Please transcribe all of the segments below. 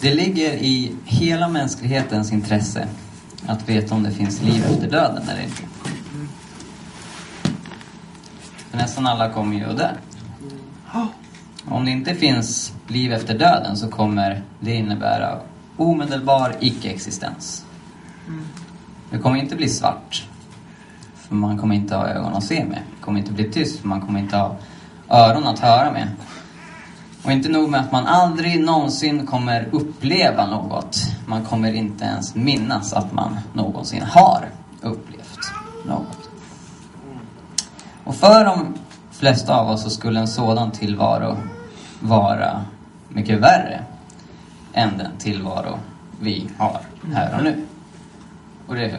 Det ligger i hela mänsklighetens intresse att veta om det finns liv efter döden eller inte. För nästan alla kommer ju att dö. Om det inte finns liv efter döden så kommer det innebära omedelbar icke-existens. Det kommer inte bli svart. För man kommer inte ha ögon att se med. Det kommer inte bli tyst för man kommer inte ha öron att höra med. Och inte nog med att man aldrig någonsin kommer uppleva något. Man kommer inte ens minnas att man någonsin har upplevt något. Och för de flesta av oss så skulle en sådan tillvaro vara mycket värre än den tillvaro vi har här och nu. Och det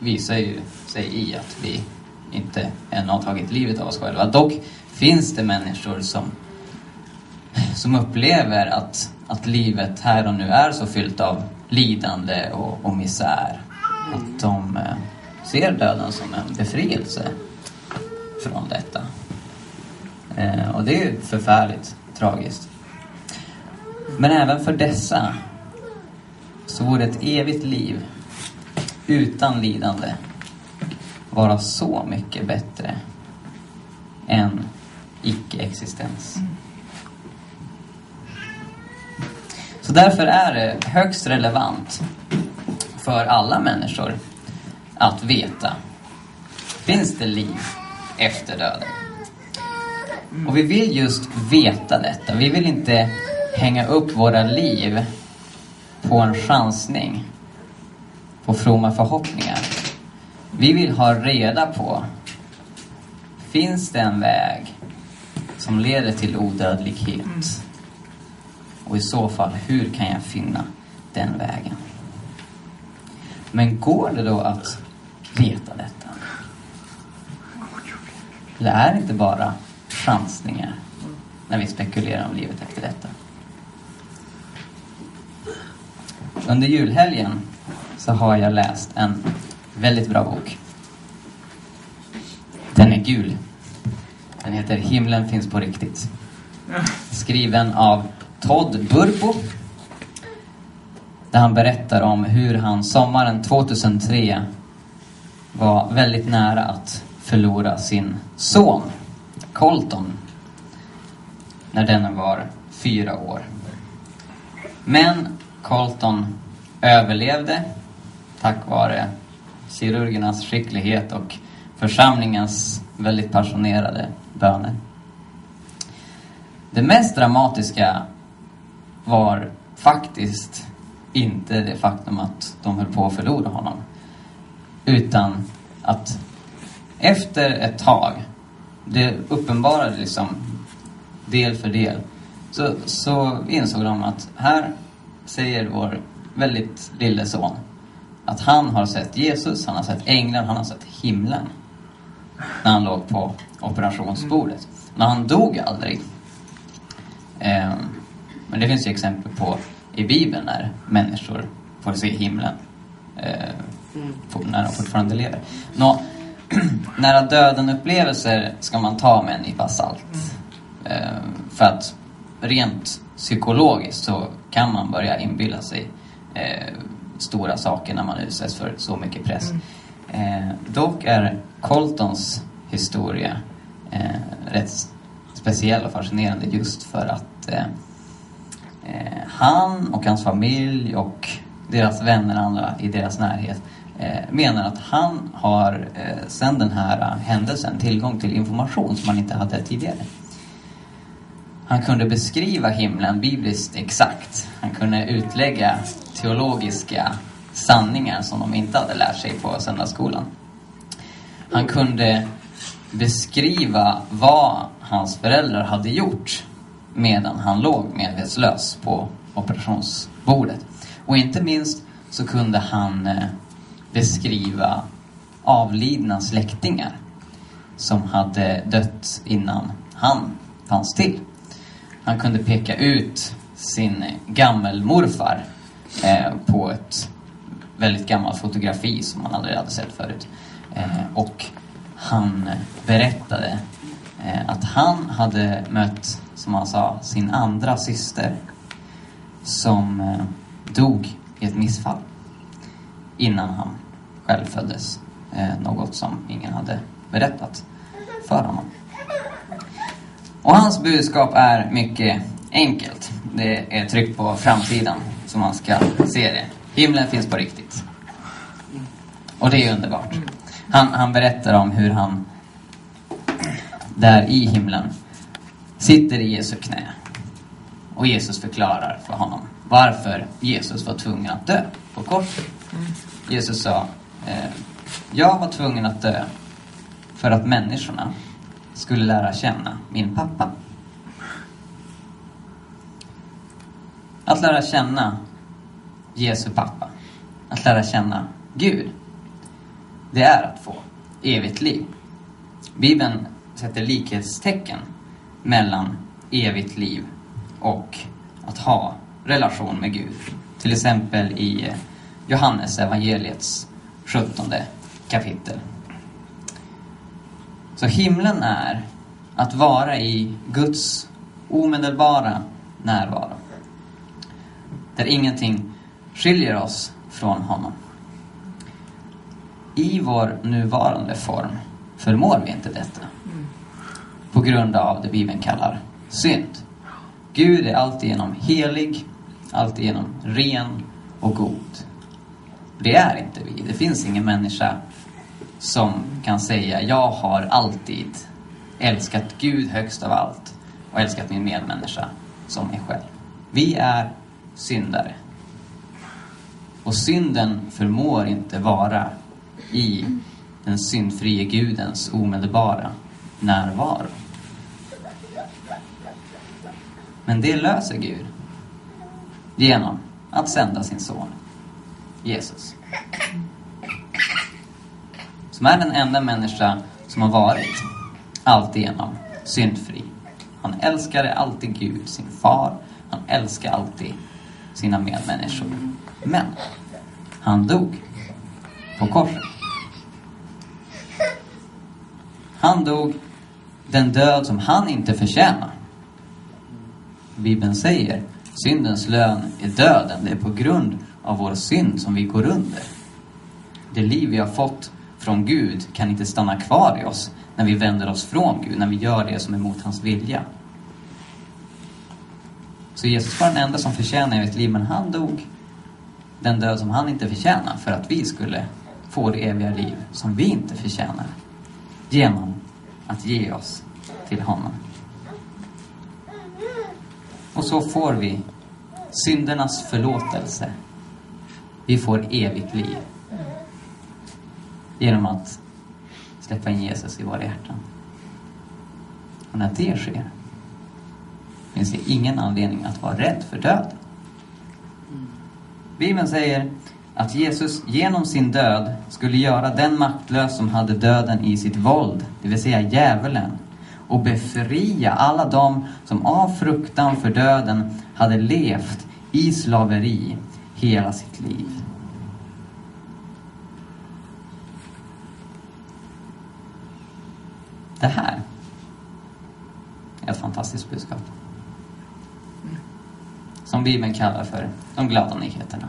visar ju sig i att vi inte ännu har tagit livet av oss själva. Dock finns det människor som, som upplever att, att livet här och nu är så fyllt av lidande och, och misär. Att de eh, ser döden som en befrielse från detta. Eh, och det är ju förfärligt tragiskt. Men även för dessa så vore ett evigt liv utan lidande vara så mycket bättre än icke-existens. Så därför är det högst relevant för alla människor att veta, finns det liv efter döden? Och vi vill just veta detta. Vi vill inte hänga upp våra liv på en chansning, på fromma förhoppningar. Vi vill ha reda på, finns det en väg som leder till odödlighet? Och i så fall, hur kan jag finna den vägen? Men går det då att veta detta? Eller är det inte bara chansningar när vi spekulerar om livet efter detta? Under julhelgen så har jag läst en väldigt bra bok. Den är gul. Den heter Himlen finns på riktigt. Skriven av Todd Burpo. Där han berättar om hur han sommaren 2003 var väldigt nära att förlora sin son, Colton, när denne var fyra år. Men Colton överlevde tack vare kirurgernas skicklighet och församlingens väldigt passionerade böner. Det mest dramatiska var faktiskt inte det faktum att de höll på att förlora honom. Utan att efter ett tag, det uppenbarade liksom del för del, så, så insåg de att här säger vår väldigt lille son att han har sett Jesus, han har sett änglar, han har sett himlen när han låg på operationsbordet. Men han dog aldrig. Eh, men det finns ju exempel på i Bibeln när människor får se himlen eh, när de fortfarande lever. Nå, nära döden-upplevelser ska man ta med en nypa salt. Eh, för att rent psykologiskt så kan man börja inbilla sig eh, stora saker när man utsätts för så mycket press. Eh, dock är Coltons historia eh, rätt speciell och fascinerande just för att eh, han och hans familj och deras vänner och andra i deras närhet eh, menar att han har eh, sedan den här händelsen tillgång till information som han inte hade tidigare. Han kunde beskriva himlen bibliskt exakt. Han kunde utlägga teologiska sanningar som de inte hade lärt sig på söndagsskolan. Han kunde beskriva vad hans föräldrar hade gjort medan han låg medvetslös på operationsbordet. Och inte minst så kunde han eh, beskriva avlidna släktingar som hade dött innan han fanns till. Han kunde peka ut sin gammelmorfar eh, på ett väldigt gammalt fotografi som han aldrig hade sett förut. Eh, och han berättade eh, att han hade mött, som alltså han sa, sin andra syster som eh, dog i ett missfall innan han själv föddes. Eh, något som ingen hade berättat för honom. Och hans budskap är mycket enkelt. Det är tryckt på framsidan så man ska se det. Himlen finns på riktigt. Och det är underbart. Han, han berättar om hur han där i himlen sitter i Jesu knä. Och Jesus förklarar för honom varför Jesus var tvungen att dö på korset. Jesus sa, eh, jag var tvungen att dö för att människorna skulle lära känna min pappa. Att lära känna Jesu pappa, att lära känna Gud, det är att få evigt liv. Bibeln sätter likhetstecken mellan evigt liv och att ha relation med Gud. Till exempel i Johannes evangeliets 17 kapitel. Så himlen är att vara i Guds omedelbara närvaro. Där ingenting skiljer oss från honom. I vår nuvarande form förmår vi inte detta. På grund av det Bibeln kallar synd. Gud är alltigenom helig, alltigenom ren och god. Det är inte vi. Det finns ingen människa som kan säga jag har alltid älskat Gud högst av allt och älskat min medmänniska som mig själv. Vi är syndare. Och synden förmår inte vara i den syndfrie Gudens omedelbara närvaro. Men det löser Gud genom att sända sin son Jesus. Som är den enda människa som har varit alltigenom syndfri. Han älskade alltid Gud, sin far. Han älskade alltid sina medmänniskor. Men han dog på korset. Han dog den död som han inte förtjänar. Bibeln säger syndens lön är döden. Det är på grund av vår synd som vi går under. Det liv vi har fått från Gud kan inte stanna kvar i oss när vi vänder oss från Gud, när vi gör det som är mot hans vilja. Så Jesus var den enda som förtjänade evigt liv, men han dog den död som han inte förtjänar för att vi skulle få det eviga liv som vi inte förtjänar. Genom att ge oss till honom. Och så får vi syndernas förlåtelse. Vi får evigt liv. Genom att släppa in Jesus i våra hjärtan. Och när det sker finns det ingen anledning att vara rädd för döden. Bibeln säger att Jesus genom sin död skulle göra den maktlös som hade döden i sitt våld, det vill säga djävulen, och befria alla dem som av fruktan för döden hade levt i slaveri hela sitt liv. Det här är ett fantastiskt budskap. Som Bibeln kallar för de glada nyheterna.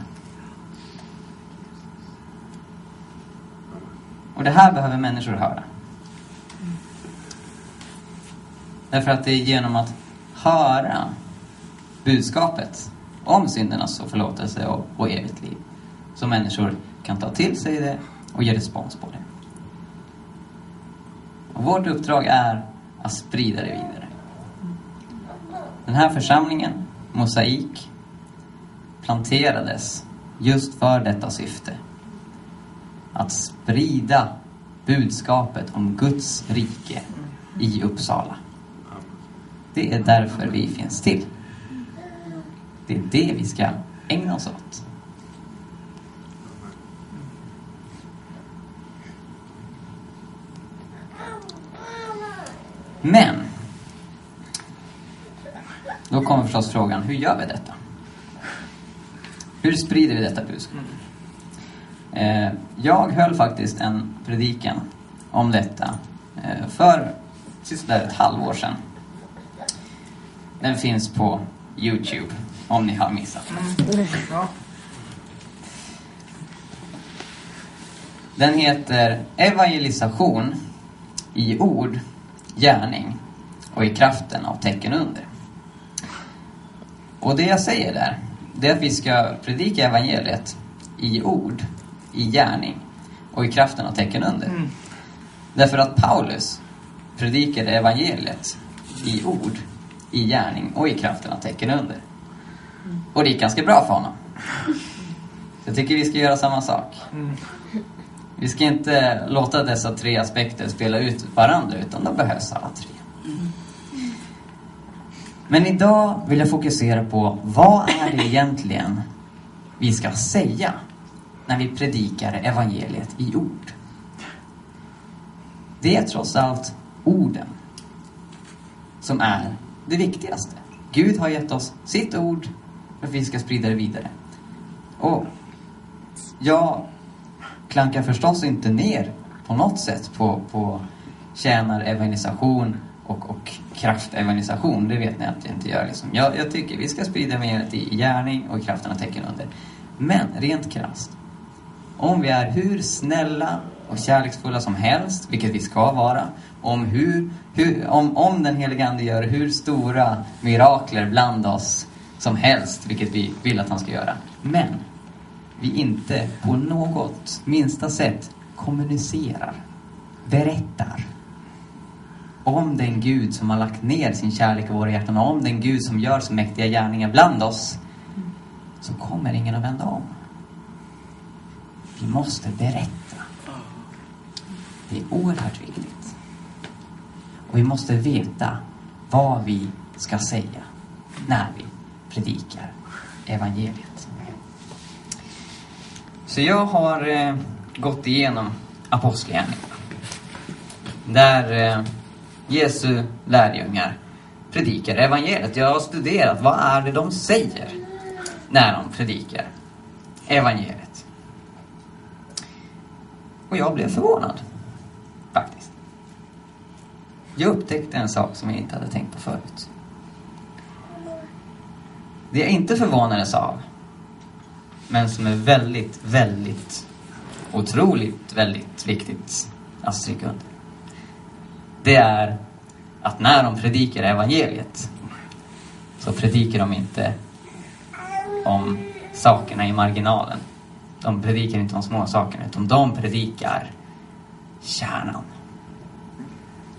Och det här behöver människor höra. Därför att det är genom att höra budskapet om syndernas och förlåtelse och, och evigt liv som människor kan ta till sig det och ge respons på det. Och vårt uppdrag är att sprida det vidare. Den här församlingen, Mosaik, planterades just för detta syfte. Att sprida budskapet om Guds rike i Uppsala. Det är därför vi finns till. Det är det vi ska ägna oss åt. Men då kommer förstås frågan, hur gör vi detta? Hur sprider vi detta budskap? Eh, jag höll faktiskt en predikan om detta eh, för sådär ett halvår sedan. Den finns på Youtube Om ni har missat. Ja. Den heter Evangelisation i ord, gärning och i kraften av tecken under. Och det jag säger där, det är att vi ska predika evangeliet i ord, i gärning och i kraften av tecken under. Mm. Därför att Paulus predikade evangeliet i ord, i gärning och i kraften av tecken under. Och det gick ganska bra för honom. Jag tycker vi ska göra samma sak. Mm. Vi ska inte låta dessa tre aspekter spela ut varandra, utan de behövs alla tre. Men idag vill jag fokusera på vad är det egentligen vi ska säga när vi predikar evangeliet i ord? Det är trots allt orden som är det viktigaste. Gud har gett oss sitt ord för att vi ska sprida det vidare. Och jag klankar förstås inte ner på något sätt på, på tjänarevangelisation och, och kraftevangelisation. Det vet ni att jag inte gör. Liksom. Jag, jag tycker vi ska sprida evangeliet i gärning och i kraften av tecken under. Men rent krasst, om vi är hur snälla och kärleksfulla som helst, vilket vi ska vara, om, hur, hur, om, om den helige Ande gör hur stora mirakler bland oss som helst, vilket vi vill att han ska göra. Men vi inte på något minsta sätt kommunicerar, berättar om den Gud som har lagt ner sin kärlek i våra hjärtan och om den Gud som gör så mäktiga gärningar bland oss så kommer ingen att vända om. Vi måste berätta. Det är oerhört viktigt. Och vi måste veta vad vi ska säga när vi predikar evangeliet. Så jag har eh, gått igenom Apostlagärningarna. Där eh, Jesu lärjungar predikar evangeliet. Jag har studerat vad är det de säger när de predikar evangeliet. Och jag blev förvånad, faktiskt. Jag upptäckte en sak som jag inte hade tänkt på förut. Det jag inte förvånades av, men som är väldigt, väldigt, otroligt, väldigt viktigt att stryka under. Det är att när de predikar evangeliet så predikar de inte om sakerna i marginalen. De predikar inte de små sakerna utan de predikar kärnan.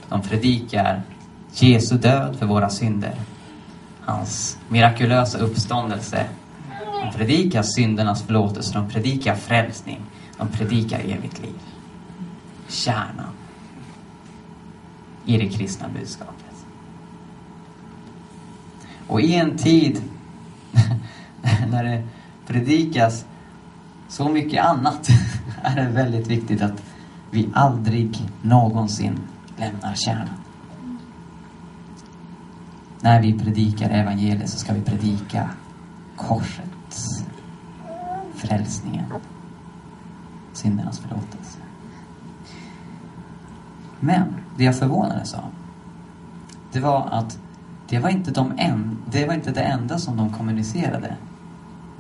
De predikar Jesu död för våra synder. Hans mirakulösa uppståndelse. De predikar syndernas förlåtelse. De predikar frälsning. De predikar evigt liv. Kärnan i det kristna budskapet. Och i en tid när det predikas så mycket annat är det väldigt viktigt att vi aldrig någonsin lämnar kärnan. När vi predikar evangeliet så ska vi predika korset, frälsningen, syndernas förlåtelse. Men det jag förvånades av, det var att det var inte, de en, det, var inte det enda som de kommunicerade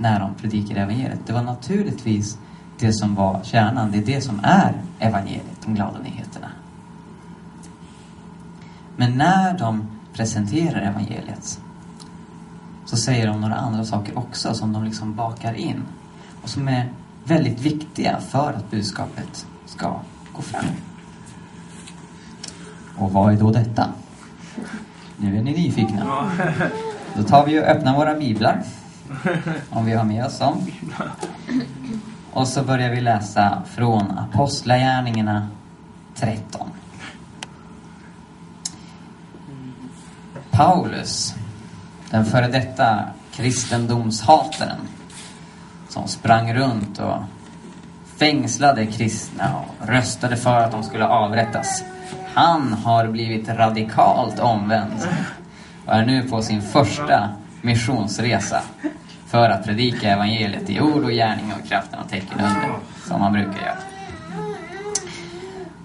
när de predikade evangeliet. Det var naturligtvis det som var kärnan, det är det som är evangeliet, de glada nyheterna. Men när de presenterar evangeliet så säger de några andra saker också som de liksom bakar in och som är väldigt viktiga för att budskapet ska gå fram. Och vad är då detta? Nu är ni nyfikna. Då tar vi och öppnar våra biblar. Om vi har med oss dem. Och så börjar vi läsa från Apostlagärningarna 13. Paulus, den före detta kristendomshataren som sprang runt och fängslade kristna och röstade för att de skulle avrättas. Han har blivit radikalt omvänd och är nu på sin första missionsresa för att predika evangeliet i ord och gärning och kraften och tecken under, som han brukar göra.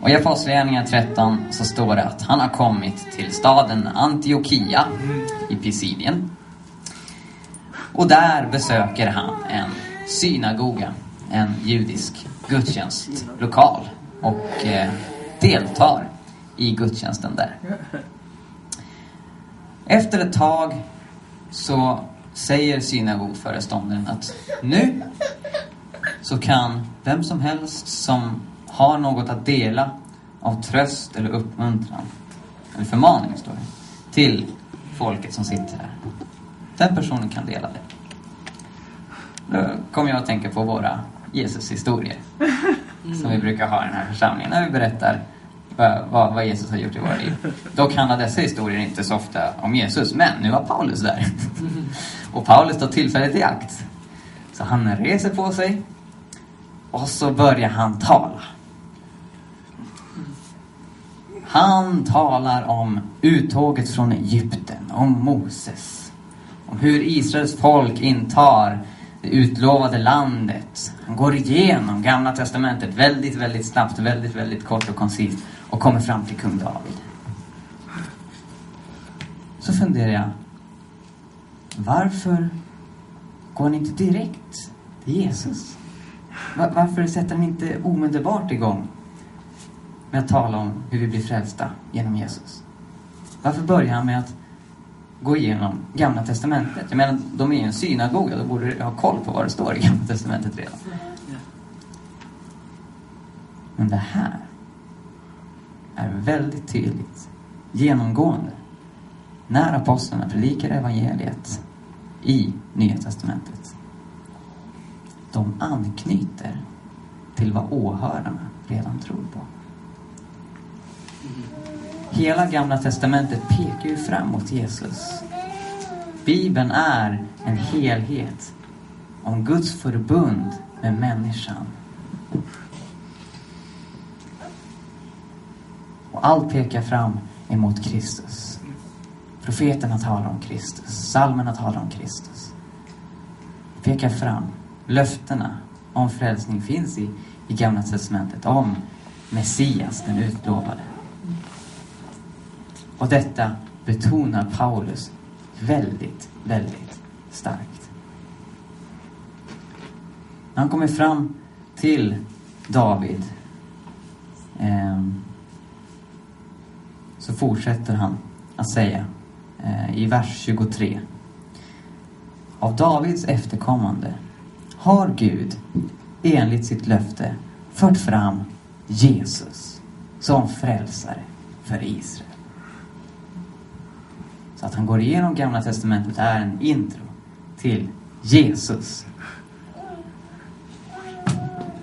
Och i Apostlagärningarna 13 så står det att han har kommit till staden Antiochia i Pisidien. Och där besöker han en synagoga, en judisk gudstjänstlokal och eh, deltar i gudstjänsten där. Efter ett tag så säger synagogföreståndaren att nu så kan vem som helst som har något att dela av tröst eller uppmuntran, eller förmaning står det, till folket som sitter här. Den personen kan dela det. Då kommer jag att tänka på våra Jesus-historier som vi brukar ha i den här församlingen när vi berättar vad, vad, Jesus har gjort i våra liv. Dock handlar dessa historier inte så ofta om Jesus, men nu var Paulus där. Och Paulus tar tillfället i akt. Så han reser på sig och så börjar han tala. Han talar om uttåget från Egypten, om Moses, om hur Israels folk intar det utlovade landet. Han går igenom Gamla Testamentet väldigt, väldigt snabbt, väldigt, väldigt kort och koncist och kommer fram till kung David. Så funderar jag, varför går han inte direkt till Jesus? Varför sätter han inte omedelbart igång med att tala om hur vi blir frälsta genom Jesus? Varför börjar han med att gå igenom Gamla Testamentet? Jag menar, de är ju en synagoga, då borde de ha koll på vad det står i Gamla Testamentet redan. Men det här är väldigt tydligt, genomgående, när apostlarna predikar evangeliet i Nya Testamentet. De anknyter till vad åhörarna redan tror på. Hela Gamla Testamentet pekar ju fram mot Jesus. Bibeln är en helhet om Guds förbund med människan. Och allt pekar fram emot Kristus. Profeterna talar om Kristus. Psalmerna talar om Kristus. Pekar fram. Löftena om frälsning finns i, i Gamla Testamentet. Om Messias, den utlovade. Och detta betonar Paulus väldigt, väldigt starkt. När han kommer fram till David eh, så fortsätter han att säga eh, i vers 23. Av Davids efterkommande har Gud enligt sitt löfte fört fram Jesus som frälsare för Israel. Så att han går igenom Gamla Testamentet är en intro till Jesus.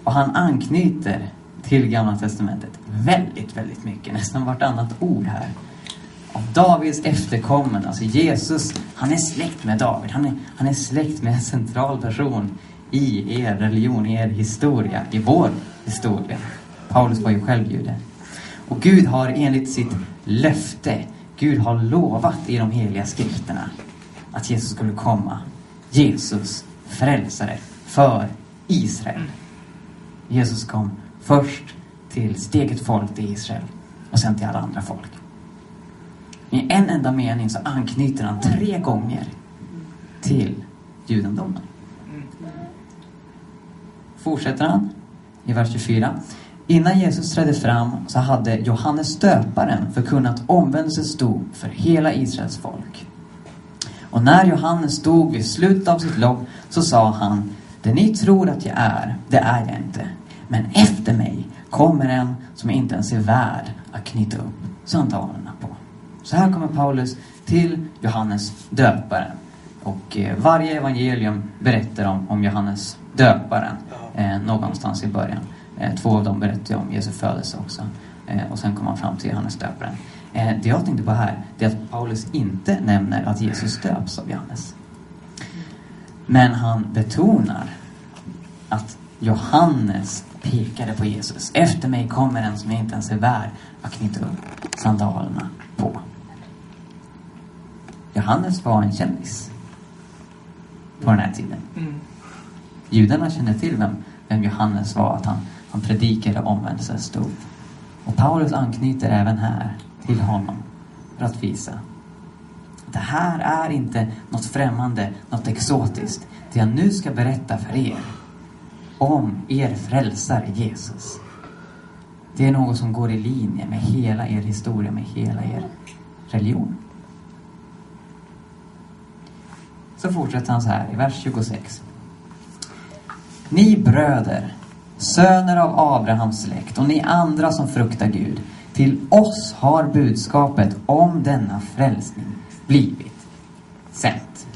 Och han anknyter till Gamla Testamentet väldigt, väldigt mycket. Nästan vartannat ord här. Av Davids efterkommande, alltså Jesus, han är släkt med David. Han är, han är släkt med en central person i er religion, i er historia, i vår historia. Paulus var ju själv jude. Och Gud har enligt sitt löfte, Gud har lovat i de heliga skrifterna att Jesus skulle komma. Jesus, frälsare för Israel. Jesus kom först till sitt eget folk, till Israel, och sen till alla andra folk. I en enda mening så anknyter han tre gånger till judendomen. Fortsätter han i vers 24. Innan Jesus trädde fram så hade Johannes döparen förkunnat omvändelsesdop för hela Israels folk. Och när Johannes stod vid slutet av sitt lopp så sa han Det ni tror att jag är, det är jag inte. Men efter mig kommer en som inte ens är värd att knyta upp sandalerna på. Så här kommer Paulus till Johannes döparen. Och eh, varje evangelium berättar om, om Johannes döparen eh, någonstans i början. Eh, två av dem berättar om Jesu födelse också. Eh, och sen kommer han fram till Johannes döparen. Eh, det jag tänkte på här, det är att Paulus inte nämner att Jesus döps av Johannes. Men han betonar att Johannes pekade på Jesus. Efter mig kommer en som jag inte ens är värd att knyta upp sandalerna på. Johannes var en kändis på den här tiden. Mm. Judarna kände till vem, vem Johannes var, att han, han predikade omvändelsesdop. Och Paulus anknyter även här till honom för att visa det här är inte något främmande, något exotiskt. Det jag nu ska berätta för er om er frälsare Jesus. Det är något som går i linje med hela er historia, med hela er religion. Så fortsätter han så här i vers 26. Ni bröder, söner av Abrahams släkt och ni andra som fruktar Gud. Till oss har budskapet om denna frälsning blivit sänt.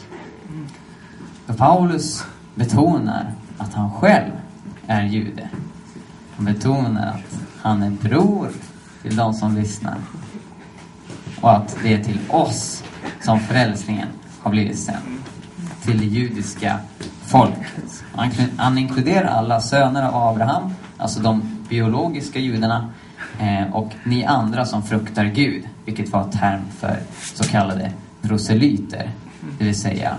Då Paulus betonar att han själv är jude. Han betonar att han är bror till de som lyssnar. Och att det är till oss som frälsningen har blivit sänd. Till det judiska folket. Han, han inkluderar alla söner av Abraham, alltså de biologiska judarna, eh, och ni andra som fruktar Gud, vilket var term för så kallade proselyter, det vill säga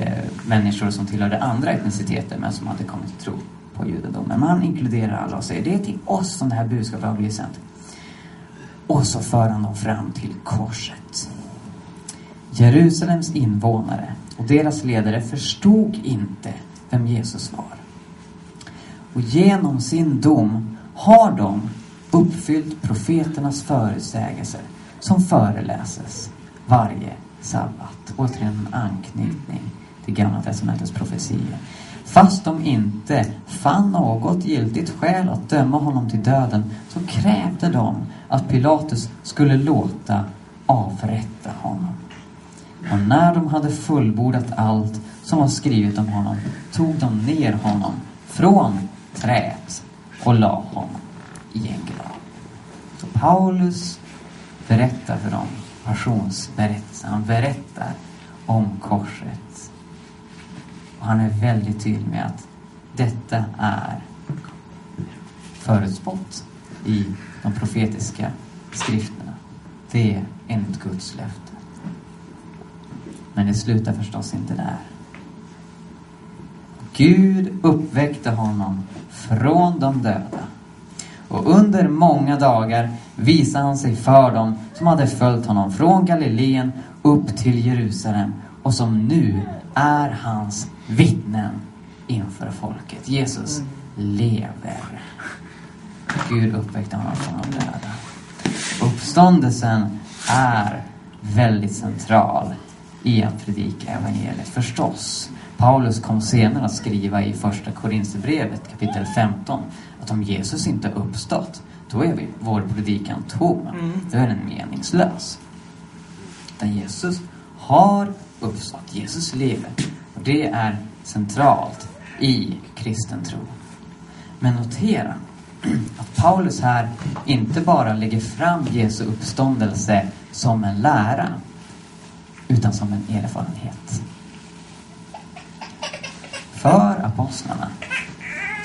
Eh, människor som tillhörde andra etniciteter men som hade kommit till tro på judendomen. Man han inkluderar alla och säger det är till oss som det här budskapet har blivit sänt. Och så för han dem fram till korset. Jerusalems invånare och deras ledare förstod inte vem Jesus var. Och genom sin dom har de uppfyllt profeternas förutsägelser som föreläses varje sabbat. Återigen en anknytning till Gamla Testamentets profetier. Fast de inte fann något giltigt skäl att döma honom till döden så krävde de att Pilatus skulle låta avrätta honom. Och när de hade fullbordat allt som var skrivet om honom tog de ner honom från träet och la honom i en grav. Så Paulus berättar för dem passionsberättelsen. Han berättar om korset. Och han är väldigt tydlig med att detta är förutspått i de profetiska skrifterna. Det är enligt Guds löfte. Men det slutar förstås inte där. Gud uppväckte honom från de döda. Och under många dagar visade han sig för dem som hade följt honom från Galileen upp till Jerusalem och som nu är hans vittnen inför folket. Jesus lever. Gud uppväckte honom från de döda. Uppståndelsen är väldigt central i att predika evangeliet, förstås. Paulus kom senare att skriva i första Korinthierbrevet kapitel 15 att om Jesus inte uppstått, då är vi, vår predikan tom. Mm. Då är den meningslös. Utan Jesus har uppstått. Jesus lever. Och det är centralt i kristen tro. Men notera att Paulus här inte bara lägger fram Jesu uppståndelse som en lära utan som en erfarenhet. För apostlarna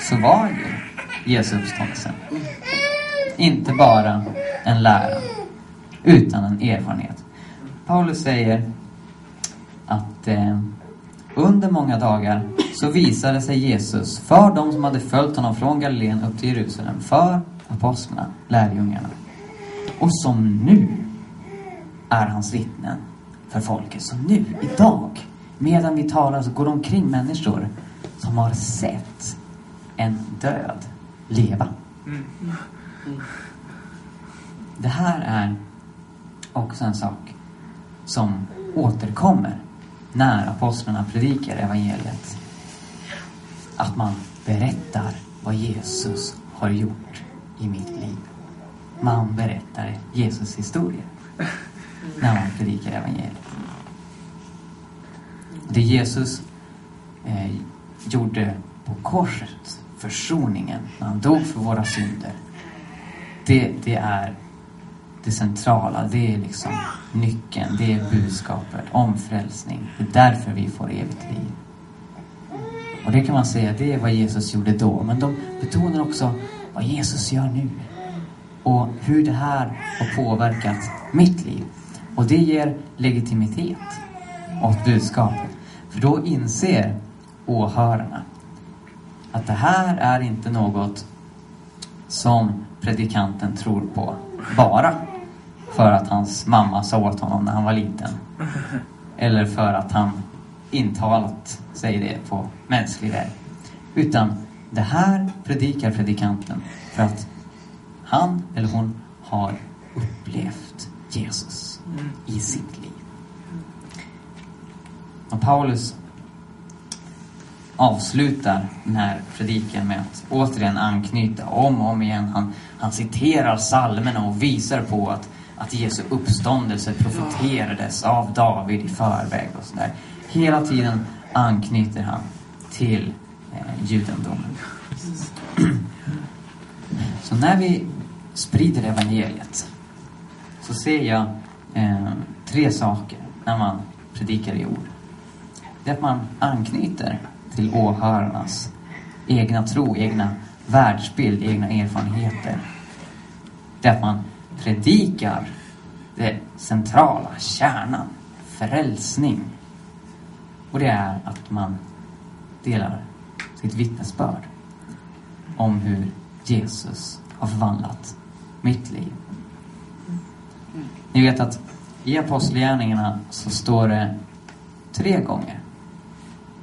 så var ju Jesu uppståndelse inte bara en lära, utan en erfarenhet. Paulus säger att eh, under många dagar så visade sig Jesus för de som hade följt honom från Galileen upp till Jerusalem, för apostlarna, lärjungarna. Och som nu är hans vittnen för folket. Så nu, idag, medan vi talar så går det omkring människor som har sett en död leva. Det här är också en sak som återkommer när apostlarna predikar evangeliet. Att man berättar vad Jesus har gjort i mitt liv. Man berättar Jesus historia när man predikar evangeliet. Det Jesus eh, gjorde på korset, försoningen, när han dog för våra synder. Det, det är det centrala, det är liksom nyckeln, det är budskapet om frälsning. Det är därför vi får evigt liv. Och det kan man säga, det är vad Jesus gjorde då. Men de betonar också vad Jesus gör nu. Och hur det här har påverkat mitt liv. Och det ger legitimitet åt budskapet. För då inser åhörarna att det här är inte något som predikanten tror på bara för att hans mamma sa åt honom när han var liten. Eller för att han intalat sig det på mänsklig väg. Utan det här predikar predikanten för att han eller hon har upplevt Jesus i sitt liv. Och Paulus avslutar den här predikan med att återigen anknyta om och om igen. Han, han citerar psalmerna och visar på att, att Jesu uppståndelse profeterades av David i förväg och sådär. Hela tiden anknyter han till eh, judendomen. Så när vi sprider evangeliet så ser jag eh, tre saker när man predikar i ord. Det är att man anknyter till åhörarnas egna tro, egna världsbild, egna erfarenheter. Det är att man predikar det centrala, kärnan, frälsning. Och det är att man delar sitt vittnesbörd om hur Jesus har förvandlat mitt liv. Ni vet att i Apostlagärningarna så står det tre gånger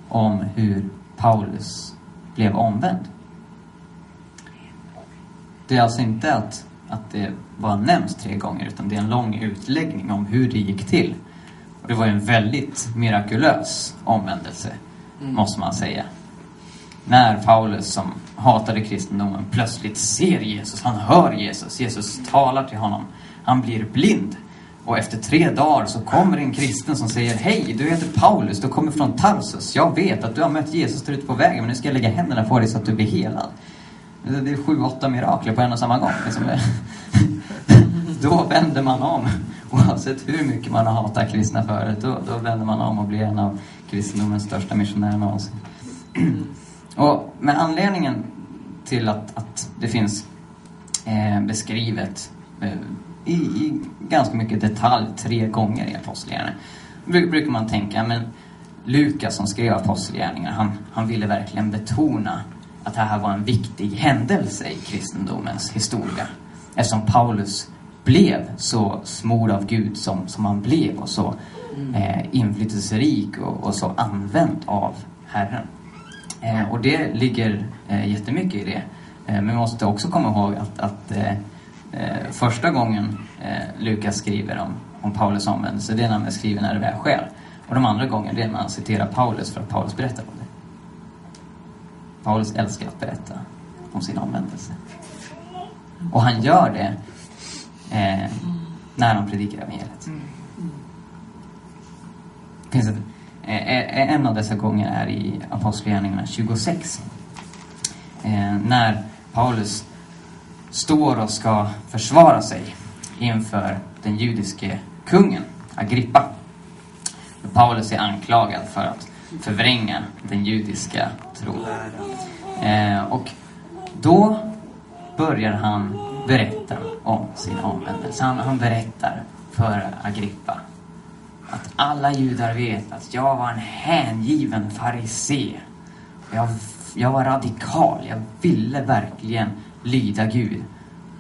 om hur Paulus blev omvänd. Det är alltså inte att, att det bara nämns tre gånger utan det är en lång utläggning om hur det gick till. Och det var en väldigt mirakulös omvändelse, mm. måste man säga. När Paulus, som hatade kristendomen, plötsligt ser Jesus, han hör Jesus, Jesus talar till honom. Han blir blind. Och efter tre dagar så kommer en kristen som säger Hej, du heter Paulus, du kommer från Tarsus. Jag vet att du har mött Jesus där ute på vägen, men nu ska jag lägga händerna på dig så att du blir helad. Det är sju, åtta mirakler på en och samma gång. Liksom. Då vänder man om. Oavsett hur mycket man har hatat kristna förut, då, då vänder man om och blir en av kristendomens största missionärer någonsin. Och med anledningen till att, att det finns eh, beskrivet eh, i, i, ganska mycket detalj tre gånger i Apostlagärningarna. brukar man tänka, men Lukas som skrev Apostlagärningarna, han, han ville verkligen betona att det här var en viktig händelse i kristendomens historia. Eftersom Paulus blev så smord av Gud som, som han blev och så mm. eh, inflytelserik och, och, så använd av Herren. Eh, och det ligger eh, jättemycket i det. Eh, men vi måste också komma ihåg att, att eh, eh, första gången eh, Lukas skriver om, om Paulus omvändelse, det är när han skriver när det väl sker. Och de andra gångerna, det är när han citerar Paulus för att Paulus berättar om det. Paulus älskar att berätta om sin omvändelse. Och han gör det eh, när han predikar evangeliet. finns ett, eh, eh, en av dessa gånger är i Apostlagärningarna 26. Eh, när Paulus står och ska försvara sig inför den judiske kungen, Agrippa. Paulus är anklagad för att förvränga den judiska tron. Eh, och då börjar han berätta om sin omvändelse. Han, han berättar för Agrippa att alla judar vet att jag var en hängiven farisé. Jag, jag var radikal. Jag ville verkligen lyda Gud.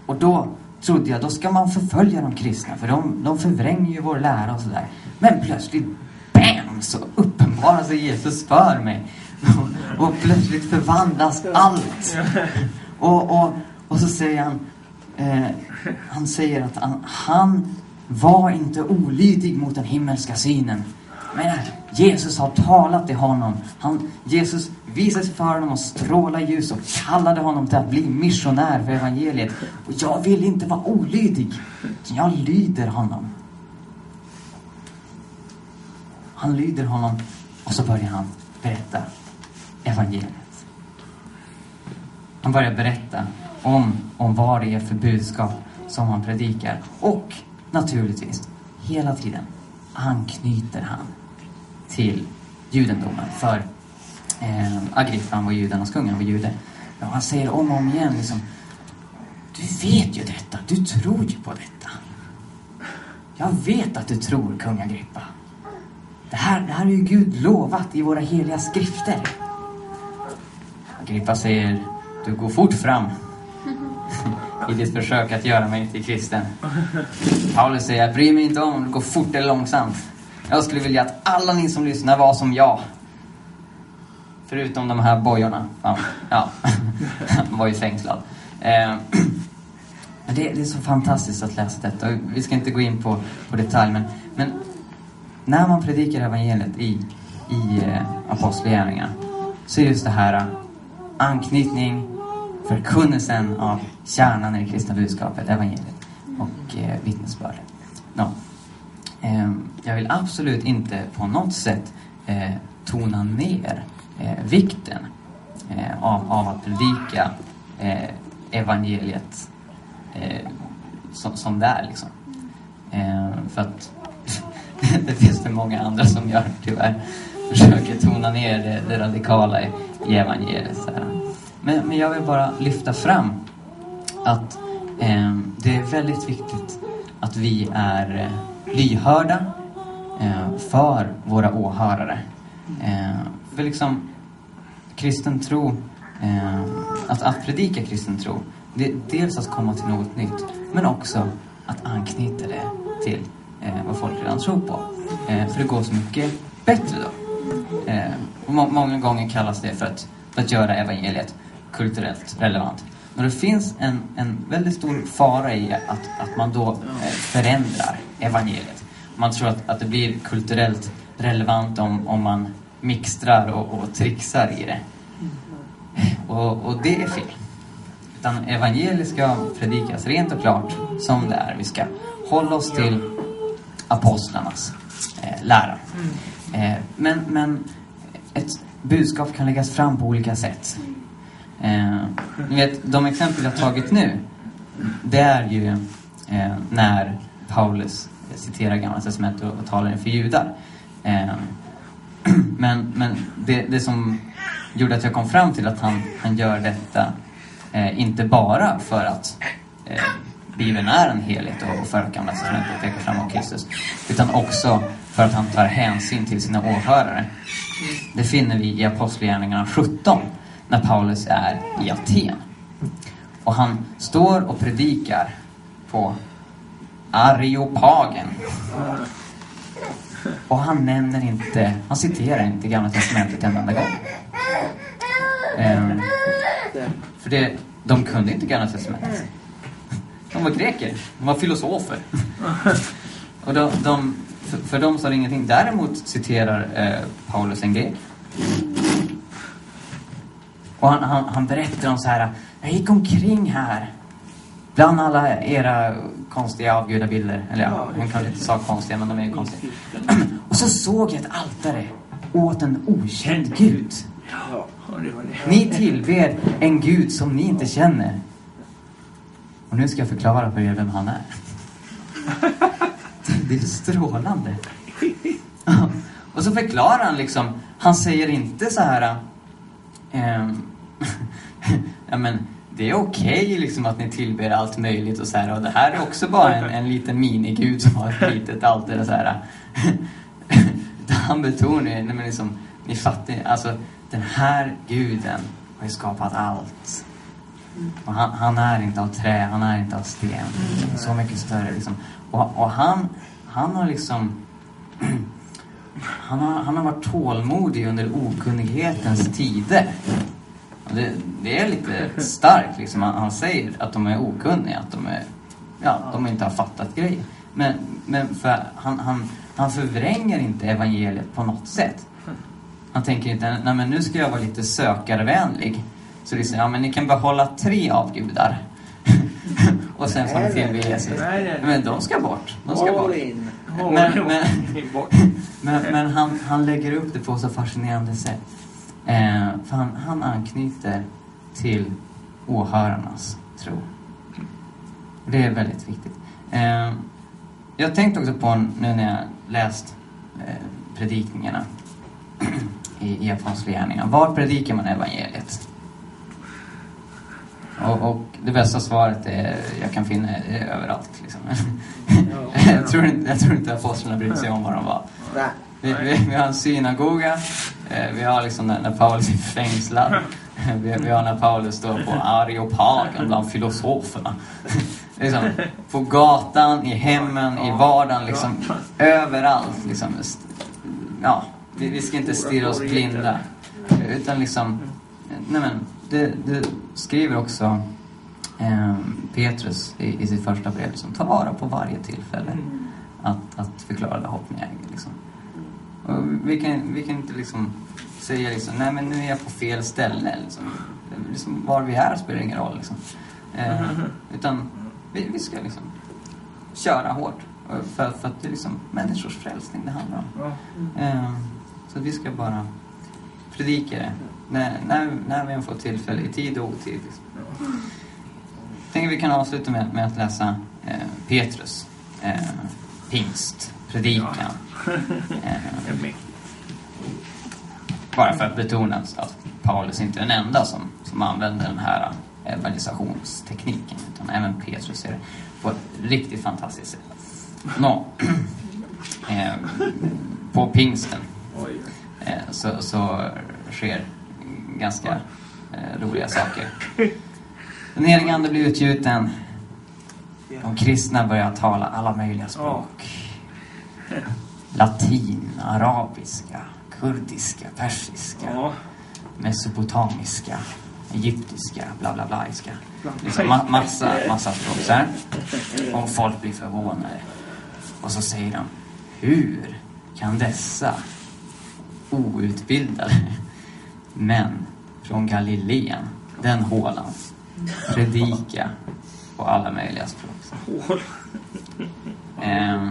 Och då trodde jag, då ska man förfölja de kristna för de, de förvränger ju vår lära och sådär. Men plötsligt, BAM! Så uppenbarar sig Jesus för mig. Och, plötsligt förvandlas allt. Och, och, och så säger han, eh, han säger att han, han var inte olydig mot den himmelska synen. Men Jesus har talat till honom. Han, Jesus visade sig för honom och strålade ljus och kallade honom till att bli missionär för evangeliet. Och jag vill inte vara olydig. Jag lyder honom. Han lyder honom och så börjar han berätta evangeliet. Han börjar berätta om, om vad det är för budskap som han predikar. Och naturligtvis, hela tiden anknyter han till judendomen. För eh, Agrippa, han var judarnas kung, han var jude. Ja, han säger om och om igen liksom, du vet ju detta, du tror ju på detta. Jag vet att du tror, kung Agrippa. Det här, det här är ju Gud lovat i våra heliga skrifter. Agrippa säger, du går fort fram. i ditt försök att göra mig till kristen. Paulus säger, jag bryr mig inte om det går fort eller långsamt. Jag skulle vilja att alla ni som lyssnar var som jag. Förutom de här bojorna. Ja, ja. han var ju fängslad. Eh, men det, det, är så fantastiskt att läsa detta. Vi ska inte gå in på, på detalj, men, men när man predikar evangeliet i, i eh, Apostlagärningarna så är just det här anknytning, förkunnelsen av kärnan i det kristna budskapet, evangeliet och eh, vittnesbördet. No. Eh, jag vill absolut inte på något sätt eh, tona ner eh, vikten eh, av, av att predika eh, evangeliet eh, som, som det är. Liksom. Eh, för att det finns det många andra som gör tyvärr. Försöker tona ner det, det radikala i, i evangeliet. Så men, men jag vill bara lyfta fram att eh, det är väldigt viktigt att vi är eh, lyhörda eh, för våra åhörare. Eh, för liksom kristen tro, eh, att, att predika kristen tro, det är dels att komma till något nytt, men också att anknyta det till eh, vad folk redan tror på. Eh, för det går så mycket bättre då. Eh, må många gånger kallas det för att, för att göra evangeliet kulturellt relevant. Men det finns en, en väldigt stor fara i att, att man då eh, förändrar evangeliet. Man tror att, att det blir kulturellt relevant om, om man mixtrar och, och trixar i det. Och, och det är fel. Utan evangeliet ska predikas rent och klart som det är. Vi ska hålla oss till apostlarnas eh, lära. Mm. Eh, men, men ett budskap kan läggas fram på olika sätt. Eh, ni vet, de exempel jag tagit nu, det är ju eh, när Paulus citerar Gamla testamentet och, och talar inför judar. Eh, men men det, det som gjorde att jag kom fram till att han, han gör detta eh, inte bara för att eh, Bibeln är en helhet och för att Gamla testamentet pekar framåt Kristus. Utan också för att han tar hänsyn till sina åhörare. Det finner vi i Apostlagärningarna 17 när Paulus är i Aten. Och han står och predikar på Areopagen. Och han nämner inte, han citerar inte Gamla Testamentet en enda gång. Um, för det, de kunde inte Gamla Testamentet. De var greker, de var filosofer. Och de, de för, för dem sa det ingenting. Däremot citerar eh, Paulus en grek. Och han, han, han berättar om så här, jag gick omkring här bland alla era konstiga avgudabilder. Eller ja, han kanske inte sa konstiga, men de är konstiga. Och så såg jag ett altare åt en okänd gud. Ni tillber en gud som ni inte känner. Och nu ska jag förklara för er vem han är. Det är strålande. Och så förklarar han liksom, han säger inte så här... Ehm, ja men, det är okej okay, liksom att ni tillber allt möjligt och så här. Och det här är också bara en, en liten minigud som har ett litet altare så här. han betonar ju, men liksom, ni fattar alltså den här guden har ju skapat allt. Och han, han, är inte av trä, han är inte av sten. Så mycket större liksom. Och, och han, han har liksom han har, han har varit tålmodig under okunnighetens tider. Det, det, är lite starkt liksom. Han, han, säger att de är okunniga, att de, är, ja, de inte har fattat grejer. Men, men för han, han, han förvränger inte evangeliet på något sätt. Han tänker inte, nej men nu ska jag vara lite sökarvänlig. Så liksom, ja men ni kan behålla tre avgudar. och sen får ni tillbe Jesus. Men de ska bort. De ska bort. Men, men, men, men han, han lägger upp det på så fascinerande sätt. Eh, för han, han anknyter till åhörarnas tro. Det är väldigt viktigt. Eh, jag tänkte också på nu när jag läst eh, predikningarna i, i Apostlagärningarna. Var predikar man evangeliet? Och, och, det bästa svaret är, jag kan finna det överallt. Liksom. jag, tror inte, jag tror inte apostlarna brydde sig om var de var. Vi, vi, vi har en synagoga, eh, vi har liksom när, när Paulus är fängslad. vi, vi har när Paulus står på Areopagen bland filosoferna. liksom, på gatan, i hemmen, i vardagen, liksom överallt. Liksom, ja, vi, vi ska inte stirra oss blinda. Utan liksom, nej men, det, det skriver också eh, Petrus i, i sitt första brev. Liksom, ta vara på varje tillfälle att, att förklara det hopp ni äger. Liksom. Och vi, kan, vi kan inte liksom säga liksom, nej men nu är jag på fel ställe. Liksom. Liksom, var vi är spelar ingen roll. Liksom. Eh, utan vi, vi ska liksom köra hårt. För, för att det är liksom människors frälsning det handlar om. Eh, så vi ska bara predika det. När, när, när vi än får tillfälle, i tid och otid. Liksom. Jag tänker vi kan avsluta med, med att läsa eh, Petrus eh, pingstpredikan. Eh, bara för att betona att Paulus inte är den enda som, som använder den här evangelisationstekniken. Utan även Petrus är det på ett riktigt fantastiskt sätt. Nå, eh, på pingsten eh, så, så sker ganska eh, roliga saker. Den helige Ande blir utgjuten. De kristna börjar tala alla möjliga språk. Latin, arabiska, kurdiska, persiska, mesopotamiska, egyptiska, bla bla blaiska. Liksom ma massa, massa språk så här. Och folk blir förvånade. Och så säger de, hur kan dessa outbildade män från Galileen, den hålan, predika på alla möjliga språk? Ehm,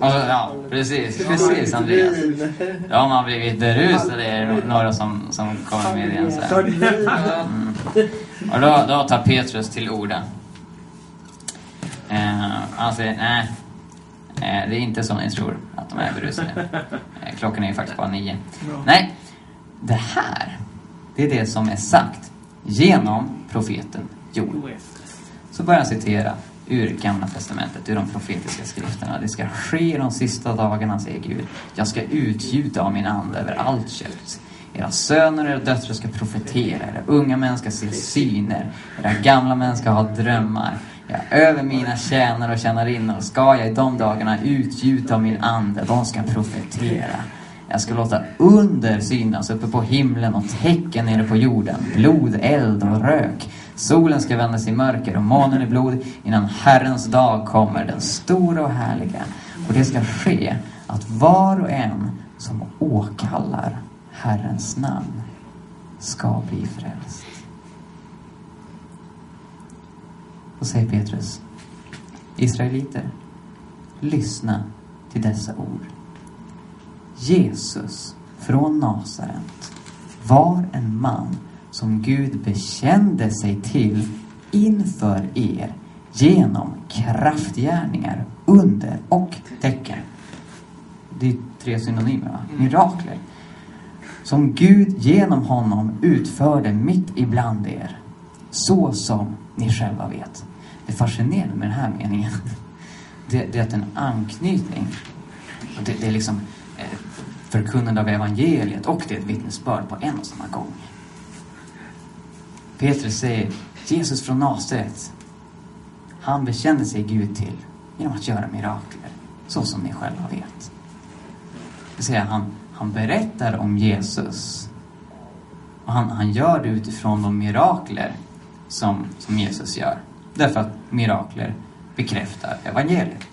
alltså, ja, precis. Precis, Andreas. De har blivit berusade, är det några som, som kommer med igen sen. Mm. Och då, då tar Petrus till orda. Ehm, han säger, nej. Eh, det är inte så ni tror att de är berusade. Eh, klockan är ju faktiskt bara nio. Nej, det här, det är det som är sagt genom profeten Joel. Så börjar han citera ur Gamla Testamentet, ur de profetiska skrifterna. Det ska ske de sista dagarna, säger Gud. Jag ska utgjuta av min ande över allt kött. Era söner och era döttrar ska profetera, era unga män ska se syner, era gamla män ska ha drömmar. Ja, över mina tjänare och tjänarinnor ska jag i de dagarna utgjuta av min ande, de ska profetera. Jag ska låta under synas uppe på himlen och tecken nere på jorden, blod, eld och rök. Solen ska vändas i mörker och månen i blod innan Herrens dag kommer, den stora och härliga. Och det ska ske att var och en som åkallar Herrens namn ska bli frälst. Och säger Petrus, Israeliter, lyssna till dessa ord. Jesus från Nasaret var en man som Gud bekände sig till inför er genom kraftgärningar, under och tecken. Det är tre synonymer, va? Mirakler. Som Gud genom honom utförde mitt ibland er. Så som ni själva vet. Det fascinerande med den här meningen, det, det är att en anknytning, det, det är liksom förkunnande av evangeliet och det är ett vittnesbörd på en och samma gång. Petrus säger, Jesus från Nasaret, han bekände sig Gud till genom att göra mirakler, så som ni själva vet. Det vill säga, han, han berättar om Jesus. Och han, han gör det utifrån de mirakler som, som Jesus gör. Därför att mirakler bekräftar evangeliet.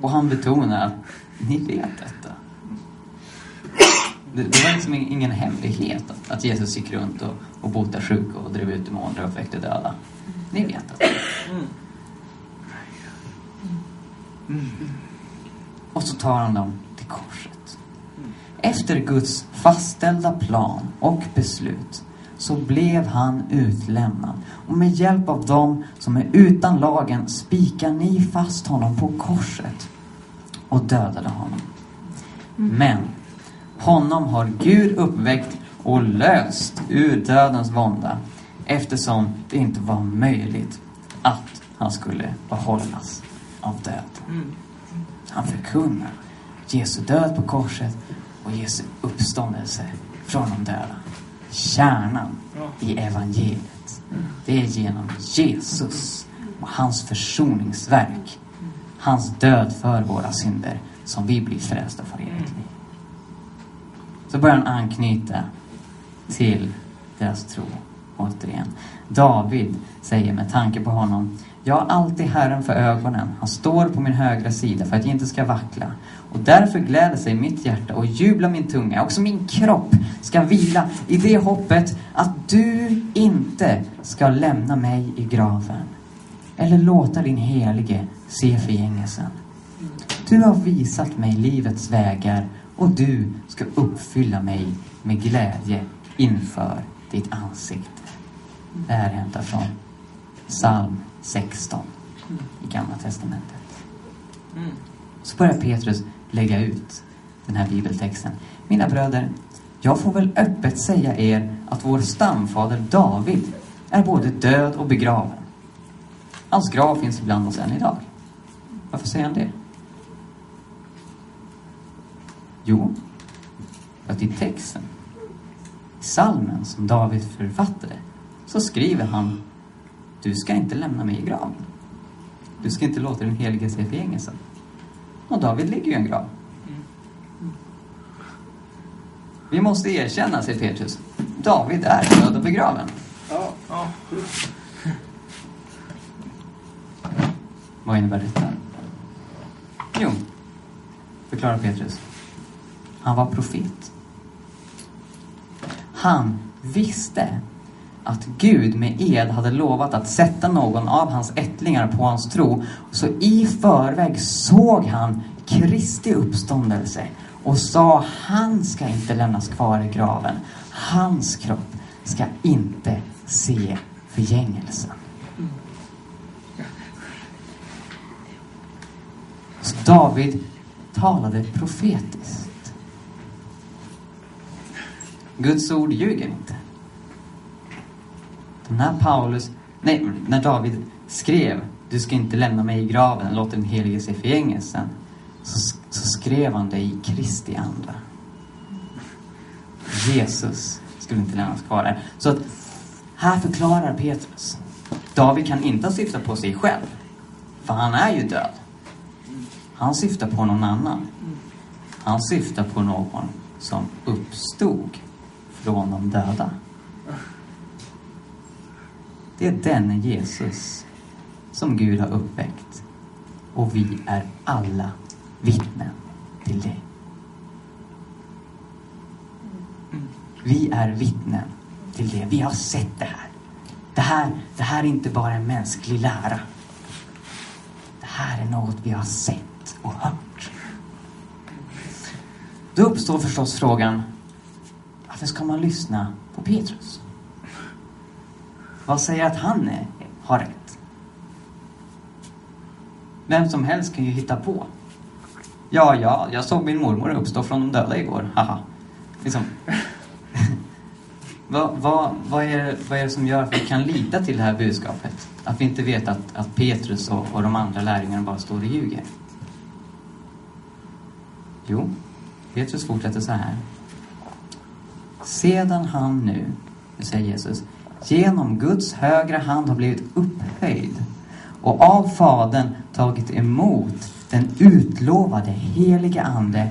Och han betonar att ni vet detta. Det, det var liksom ingen hemlighet att, att Jesus gick runt och, och botade sjuka och drev ut demoner och väckte döda. Ni vet detta. Och så tar han dem till korset. Efter Guds fastställda plan och beslut så blev han utlämnad. Och med hjälp av dem som är utan lagen spikar ni fast honom på korset och dödade honom. Men honom har Gud uppväckt och löst ur dödens vånda eftersom det inte var möjligt att han skulle behållas av döden. Han förkunnar Jesu död på korset och Jesu uppståndelse från de döda. kärnan i evangeliet. Det är genom Jesus och hans försoningsverk, hans död för våra synder, som vi blir frälsta för evigt liv. Så börjar han anknyta till deras tro återigen. David säger med tanke på honom jag har alltid Herren för ögonen. Han står på min högra sida för att jag inte ska vackla. Och därför gläder sig mitt hjärta och jublar min tunga. Också min kropp ska vila i det hoppet att du inte ska lämna mig i graven. Eller låta din helige se förgängelsen. Du har visat mig livets vägar och du ska uppfylla mig med glädje inför ditt ansikte. Det här är hämtat från psalm 16 i Gamla Testamentet. Så börjar Petrus lägga ut den här bibeltexten. Mina bröder, jag får väl öppet säga er att vår stamfader David är både död och begraven. Hans grav finns ibland oss än idag. Varför säger han det? Jo, för att i texten, i salmen som David författade, så skriver han Du ska inte lämna mig i graven. Du ska inte låta den helige se förgängelsen. Och David ligger ju i en grav. Vi måste erkänna, säger Petrus, David är död och begraven. Ja, ja. Vad innebär detta? Jo, förklarar Petrus. Han var profet. Han visste att Gud med ed hade lovat att sätta någon av hans ättlingar på hans tro. Så i förväg såg han Kristi uppståndelse och sa han ska inte lämnas kvar i graven. Hans kropp ska inte se förgängelsen. Så David talade profetiskt. Guds ord ljuger inte. När Paulus, nej, när David skrev Du ska inte lämna mig i graven, låt den helige se förgängelsen. Så, så skrev han det i Kristi anda. Jesus skulle inte lämnas kvar där. Så att här förklarar Petrus. David kan inte syfta på sig själv. För han är ju död. Han syftar på någon annan. Han syftar på någon som uppstod från de döda. Det är den Jesus som Gud har uppväckt. Och vi är alla vittnen till det. Vi är vittnen till det. Vi har sett det här. Det här, det här är inte bara en mänsklig lära. Det här är något vi har sett och hört. Då uppstår förstås frågan, varför ska man lyssna på Petrus? Vad säger att han är, har rätt? Vem som helst kan ju hitta på. Ja, ja, jag såg min mormor uppstå från de döda igår. Haha. Liksom. vad, vad, vad, är, det- vad är det som gör att vi kan lita till det här budskapet? Att vi inte vet att, att Petrus och, och de andra lärjungarna bara står och ljuger? Jo, Petrus fortsätter så här. Sedan han nu, det säger Jesus, genom Guds högra hand har blivit upphöjd och av Fadern tagit emot den utlovade helige Ande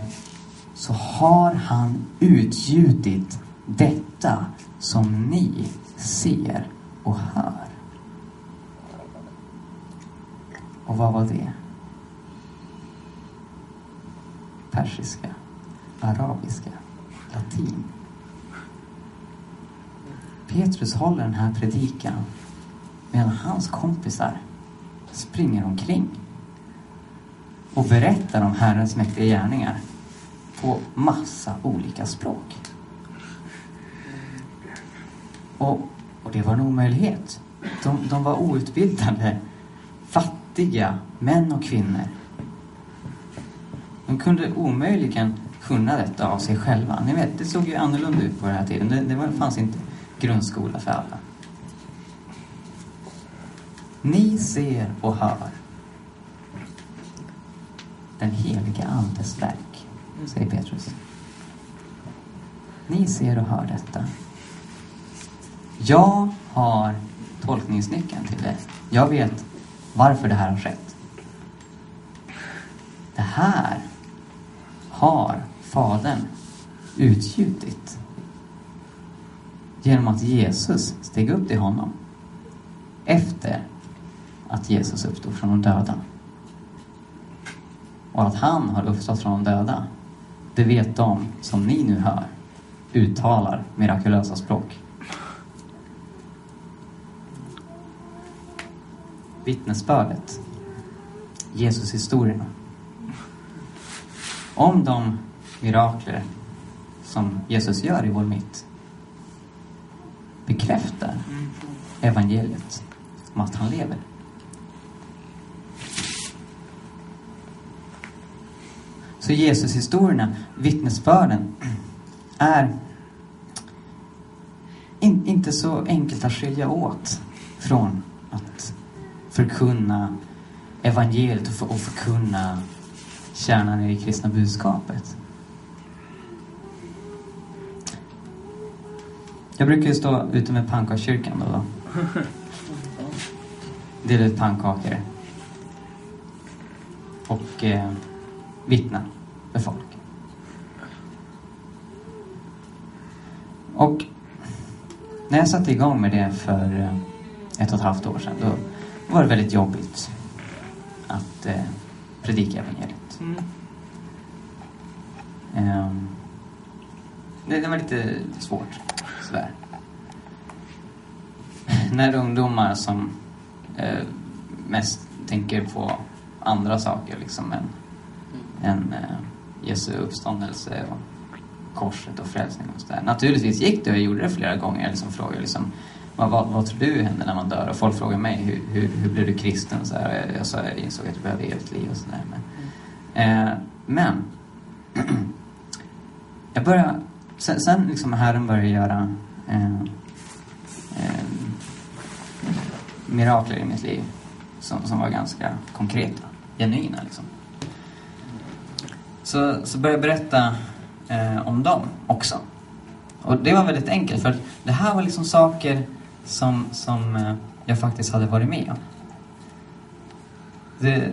så har han utgjutit detta som ni ser och hör. Och vad var det? Persiska, arabiska, latin. Petrus håller den här predikan medan hans kompisar springer omkring och berättar om Herrens mäktiga gärningar på massa olika språk. Och, och det var en omöjlighet. De, de var outbildade, fattiga män och kvinnor. De kunde omöjligen kunna detta av sig själva. Ni vet, det såg ju annorlunda ut på den här tiden. Det, det var, fanns inte grundskola för alla. Ni ser och hör den heliga Andes verk, säger Petrus. Ni ser och hör detta. Jag har tolkningsnyckeln till det. Jag vet varför det här har skett. Det här har Fadern utgjutit genom att Jesus steg upp till honom efter att Jesus uppstod från de döda. Och att han har uppstått från de döda, det vet de som ni nu hör uttalar mirakulösa språk. Vittnesbördet, Jesus-historierna. Om de mirakler som Jesus gör i vår mitt bekräftar evangeliet om att han lever. Så Jesus-historierna, vittnesbörden, är in, inte så enkelt att skilja åt från att förkunna evangeliet och, för, och förkunna kärnan i det kristna budskapet. Jag brukar ju stå ute med pannkakskyrkan då. då. Dela ut pannkakor. Och eh, vittna för folk. Och när jag satte igång med det för eh, ett och ett halvt år sedan, då var det väldigt jobbigt att eh, predika evangeliet. Mm. Ehm, det, det var lite svårt, sådär. När ungdomar som eh, mest tänker på andra saker liksom än, än eh, Jesu uppståndelse och korset och frälsning och sådär. Naturligtvis gick det och jag gjorde det flera gånger. Jag liksom frågade liksom, vad, vad, vad tror du händer när man dör? Och folk frågar mig, hur, hur, hur blev du kristen? Så här, jag, sa, jag insåg att du behöver evigt liv och sådär. Men, eh, men jag började, sen, sen liksom Herren började göra eh, eh, mirakler i mitt liv som, som var ganska konkreta, genuina liksom. Så, så började jag berätta eh, om dem också. Och det var väldigt enkelt för det här var liksom saker som, som eh, jag faktiskt hade varit med om. Det,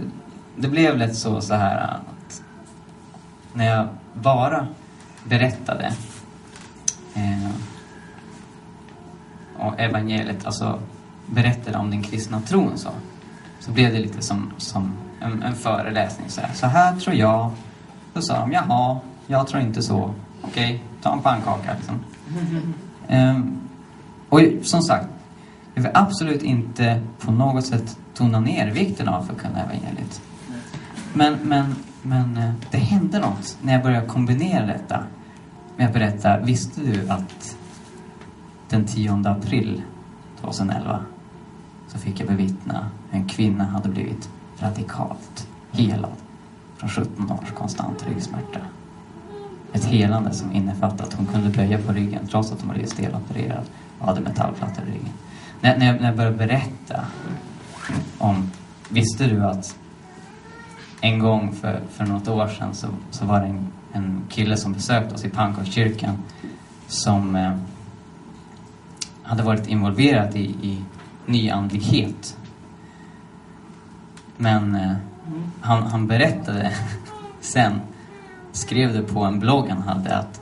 det blev lätt så, så här att när jag bara berättade eh, och evangeliet, alltså berättade om den kristna tron så, så blev det lite som, som en, en föreläsning. Så här, så här tror jag. Då sa de, jaha, jag tror inte så. Okej, ta en pannkaka liksom. Ehm, och som sagt, jag vill absolut inte på något sätt tona ner vikten av att förkunna evangeliet. Men, men, men eh, det hände något när jag började kombinera detta med att berätta, visste du att den 10 april 2011 så fick jag bevittna hur en kvinna hade blivit radikalt helad från 17 års konstant ryggsmärta. Ett helande som innefattade att hon kunde böja på ryggen trots att hon var stelopererad och hade metallplattor i ryggen. När, när, jag, när jag började berätta om, visste du att en gång för, för något år sedan så, så var det en, en kille som besökte oss i Pannkakskyrkan som eh, hade varit involverad i, i nyandlighet. Men eh, han, han berättade sen, skrev det på en blogg han hade att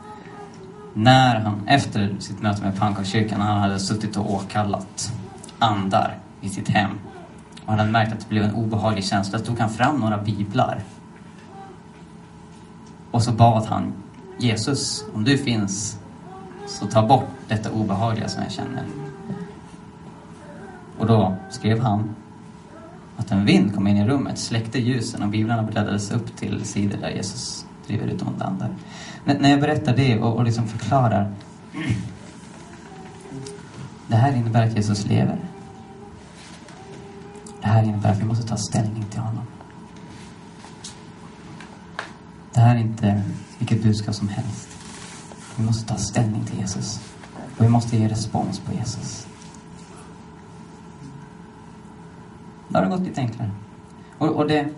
när han efter sitt möte med Pannkakskyrkan, han hade suttit och åkallat andar i sitt hem och han hade märkt att det blev en obehaglig känsla, så tog han fram några biblar och så bad han Jesus, om du finns så ta bort detta obehagliga som jag känner. Och då skrev han att en vind kom in i rummet, släckte ljusen och biblarna bläddrades upp till sidor där Jesus driver ut onda andar. När jag berättar det och, och liksom förklarar det här innebär att Jesus lever. Det här innebär att vi måste ta ställning till honom. Det här är inte vilket budskap som helst. Vi måste ta ställning till Jesus. Och vi måste ge respons på Jesus. Då har det gått lite enklare. Och, och det...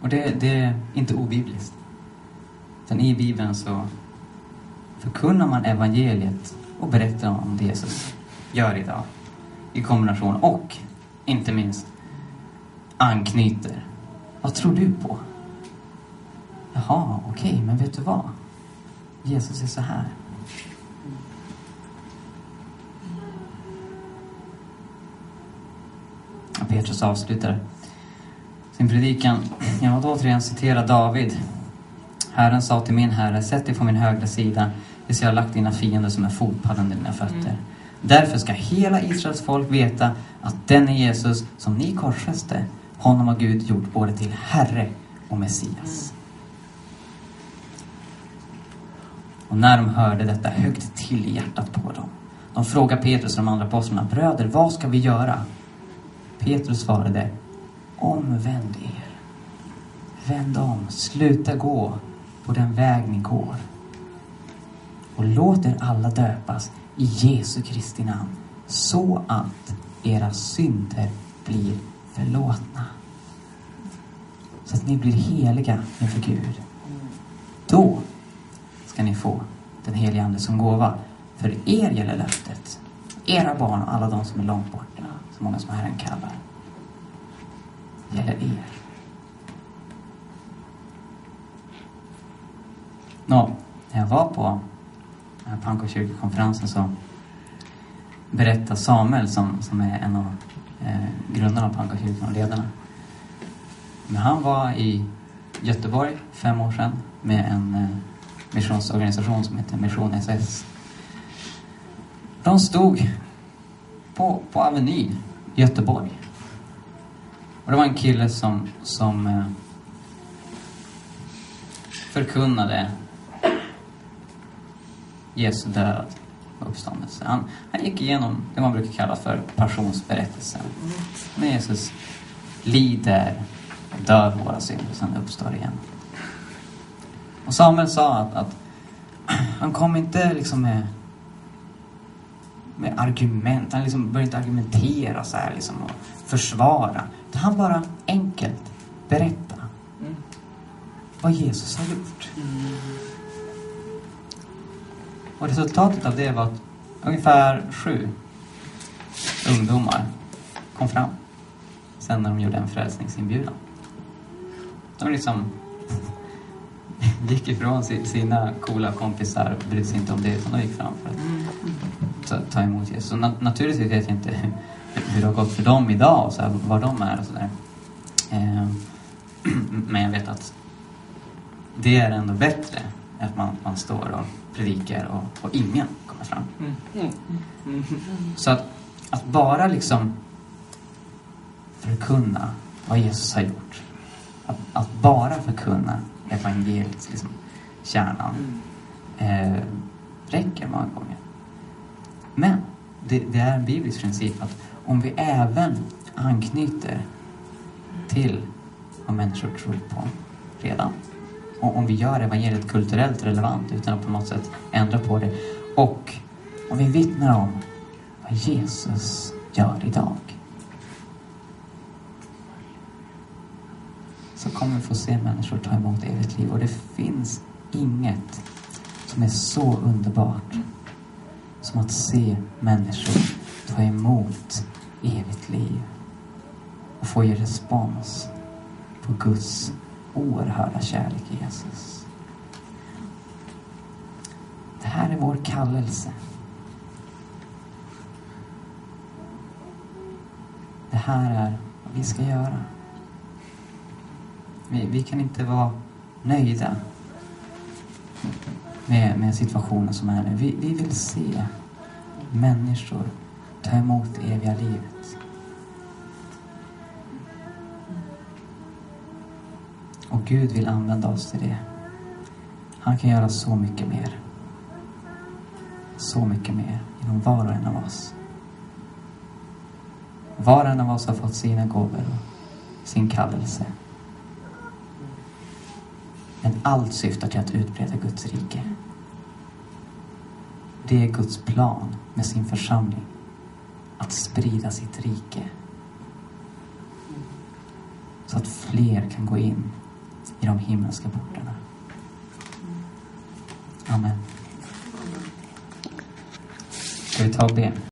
Och det, det är inte obibliskt. Utan i Bibeln så förkunnar man evangeliet och berättar om det Jesus gör idag. I kombination och, inte minst, anknyter. Vad tror du på? Jaha, okej, okay, men vet du vad? Jesus är så här. Petrus avslutar sin predikan Jag vill återigen citera David. Herren sa till min herre, sätt dig på min högra sida tills jag har lagt dina fiender som är fotpall under dina fötter. Mm. Därför ska hela Israels folk veta att den Jesus som ni korsfäste, honom har Gud gjort både till Herre och Messias. Och när de hörde detta högt till i hjärtat på dem. De frågade Petrus och de andra apostlarna, bröder, vad ska vi göra? Petrus svarade, omvänd er. Vänd om, sluta gå på den väg ni går. Och låt er alla döpas i Jesu Kristi namn så att era synder blir förlåtna. Så att ni blir heliga inför Gud. Då ska ni få den helige Ande som gåva. För er gäller löftet. Era barn och alla de som är långt borta, så många som Herren kallar. Gäller er. Nå, när jag var på Pannkyrkokonferensen så berättar Samuel, som, som är en av eh, grundarna av Pannkyrkan och ledarna. Men han var i Göteborg fem år sedan med en eh, missionsorganisation som heter Mission SS. De stod på, på Avenyn, i Göteborg. Och det var en kille som, som eh, förkunnade Jesu död och uppståndelse. Han, han gick igenom det man brukar kalla för passionsberättelsen. När Jesus lider och dör för våra synder och sen uppstår igen. Och Samuel sa att, att han kom inte liksom med, med argument. Han liksom började inte argumentera så här liksom och försvara. Han bara enkelt berätta mm. vad Jesus har gjort. Mm. Och resultatet av det var att ungefär sju ungdomar kom fram sen när de gjorde en frälsningsinbjudan. De liksom gick ifrån sina coola kompisar och brydde sig inte om det utan de gick fram för att ta, ta emot Jesus. Så naturligtvis vet jag inte hur det har gått för dem idag och så här, var de är och sådär. Eh, men jag vet att det är ändå bättre att man, man står och predikar och, och ingen kommer fram. Mm. Mm. Mm. Så att, att bara liksom förkunna vad Jesus har gjort. Att, att bara förkunna evangeliets liksom, kärnan eh, räcker många gånger. Men det, det, är en biblisk princip att om vi även anknyter till vad människor tror på redan om vi gör evangeliet kulturellt relevant utan att på något sätt ändra på det och om vi vittnar om vad Jesus gör idag så kommer vi få se människor ta emot evigt liv. Och det finns inget som är så underbart som att se människor ta emot evigt liv och få ge respons på Guds oerhörda kärlek i Jesus. Det här är vår kallelse. Det här är vad vi ska göra. Vi, vi kan inte vara nöjda med, med situationen som är nu. Vi, vi vill se människor ta emot det eviga livet. Och Gud vill använda oss till det. Han kan göra så mycket mer. Så mycket mer genom var och en av oss. Var och en av oss har fått sina gåvor och sin kallelse. Men allt syftar till att utbreda Guds rike. Det är Guds plan med sin församling. Att sprida sitt rike. Så att fler kan gå in i de himmelska portarna. Amen. Ska vi ta och be?